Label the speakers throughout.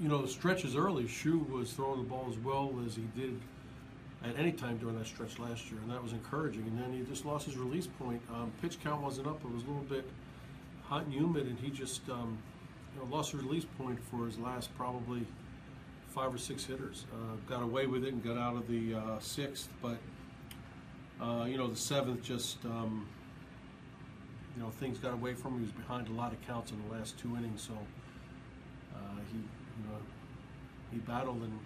Speaker 1: you know, stretches early, Shu was throwing the ball as well as he did at any time during that stretch last year, and that was encouraging. And then he just lost his release point. Um, pitch count wasn't up; it was a little bit hot and humid, and he just um, you know, lost his release point for his last probably five or six hitters. Uh, got away with it and got out of the uh, sixth, but uh, you know the seventh just um, you know things got away from him. He was behind a lot of counts in the last two innings, so uh, he you know he battled and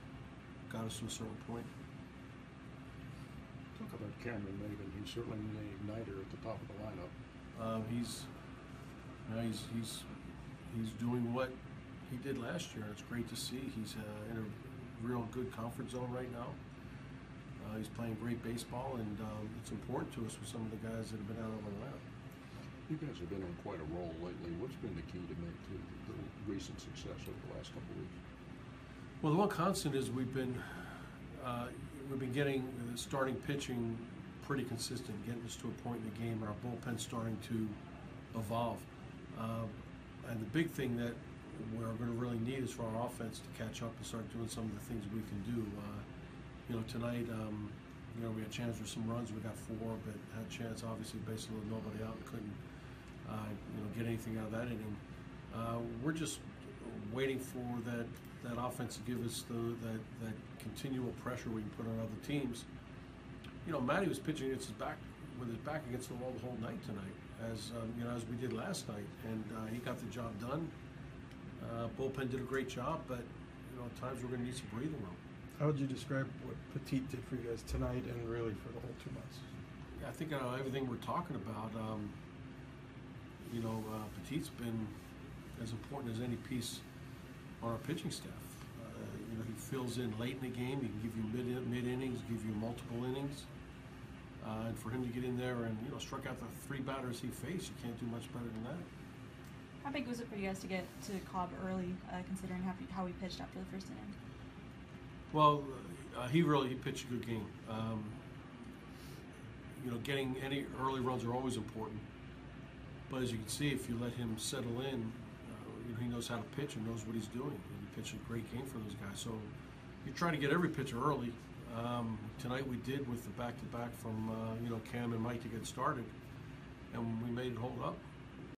Speaker 1: got us to a certain point.
Speaker 2: Talk about Cameron Maybin. He's certainly the igniter at the top of the lineup.
Speaker 1: Um, he's, you know, he's he's he's doing what he did last year. It's great to see. He's uh, in a real good comfort zone right now. Uh, he's playing great baseball, and um, it's important to us with some of the guys that have been out of the lineup.
Speaker 2: You guys have been on quite a roll lately. What's been the key to make to the recent success over the last couple of weeks?
Speaker 1: Well, the one constant is we've been uh, we've been getting uh, starting pitching pretty consistent, getting us to a point in the game where our bullpen's starting to evolve. Uh, and the big thing that we're going to really need is for our offense to catch up and start doing some of the things we can do. Uh, you know, tonight, um, you know, we had a chance for some runs. We got four, but had a chance, obviously, basically nobody out and couldn't, uh, you know, get anything out of that inning. We're just waiting for that that offense to give us the that that continual pressure we can put on other teams. You know, Matty was pitching against his back with his back against the wall the whole night tonight, as um, you know, as we did last night, and uh, he got the job done. Uh, bullpen did a great job, but you know, at times we're going to need some breathing room.
Speaker 3: How would you describe what Petit did for you guys tonight and really for the whole two months?
Speaker 1: I think uh, everything we're talking about, um, you know, uh, Petit's been as important as any piece on our pitching staff. Uh, you know, he fills in late in the game. He can give you mid mid innings, give you multiple innings. Uh, and for him to get in there and you know struck out the three batters he faced, you can't do much better than that.
Speaker 4: How big was it for you guys to get to Cobb early, uh, considering how, how we pitched after the first inning?
Speaker 1: Well, uh, he really he pitched a good game. Um, you know, getting any early runs are always important. But as you can see, if you let him settle in, he knows how to pitch and knows what he's doing. And he pitched a great game for those guys. So you're trying to get every pitcher early. Um, tonight we did with the back-to-back from uh, you know Cam and Mike to get started, and we made it hold up.